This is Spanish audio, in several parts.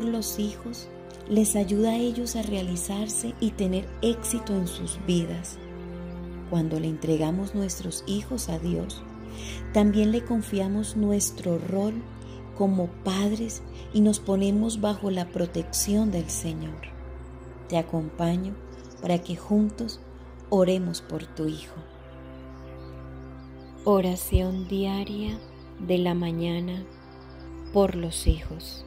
Por los hijos les ayuda a ellos a realizarse y tener éxito en sus vidas. Cuando le entregamos nuestros hijos a Dios, también le confiamos nuestro rol como padres y nos ponemos bajo la protección del Señor. Te acompaño para que juntos oremos por tu Hijo. Oración diaria de la mañana por los hijos.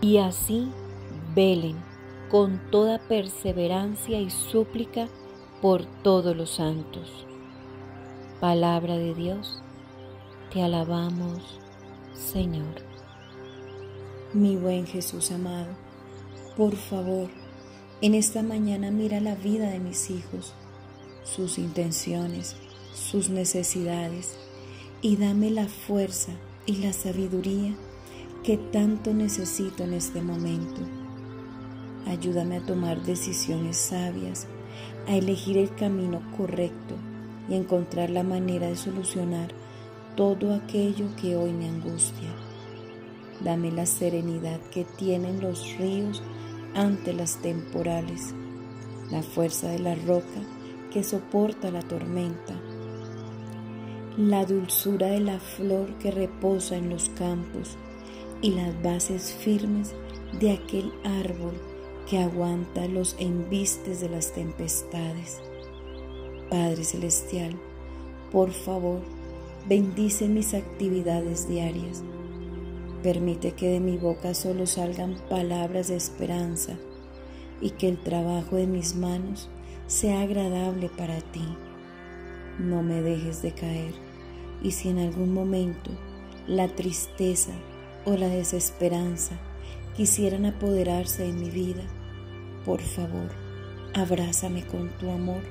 Y así velen con toda perseverancia y súplica por todos los santos. Palabra de Dios, te alabamos, Señor. Mi buen Jesús amado, por favor, en esta mañana mira la vida de mis hijos, sus intenciones, sus necesidades, y dame la fuerza y la sabiduría que tanto necesito en este momento. Ayúdame a tomar decisiones sabias, a elegir el camino correcto y encontrar la manera de solucionar todo aquello que hoy me angustia. Dame la serenidad que tienen los ríos ante las temporales, la fuerza de la roca que soporta la tormenta, la dulzura de la flor que reposa en los campos y las bases firmes de aquel árbol que aguanta los embistes de las tempestades. Padre Celestial, por favor, bendice mis actividades diarias. Permite que de mi boca solo salgan palabras de esperanza y que el trabajo de mis manos sea agradable para ti. No me dejes de caer y si en algún momento la tristeza o la desesperanza quisieran apoderarse de mi vida, por favor, abrázame con tu amor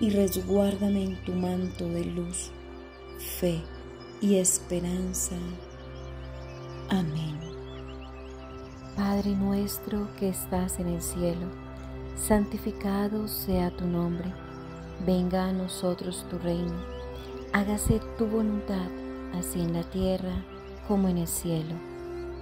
y resguárdame en tu manto de luz, fe y esperanza. Amén. Padre nuestro que estás en el cielo, santificado sea tu nombre, venga a nosotros tu reino, hágase tu voluntad, así en la tierra como en el cielo.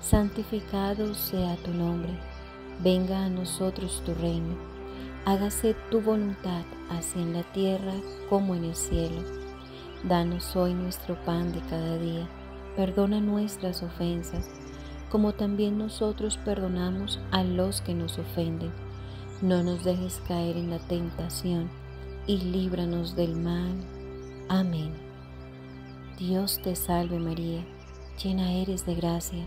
santificado sea tu nombre, venga a nosotros tu reino, hágase tu voluntad, así en la tierra como en el cielo. Danos hoy nuestro pan de cada día, perdona nuestras ofensas, como también nosotros perdonamos a los que nos ofenden. No nos dejes caer en la tentación, y líbranos del mal. Amén. Dios te salve María, llena eres de gracia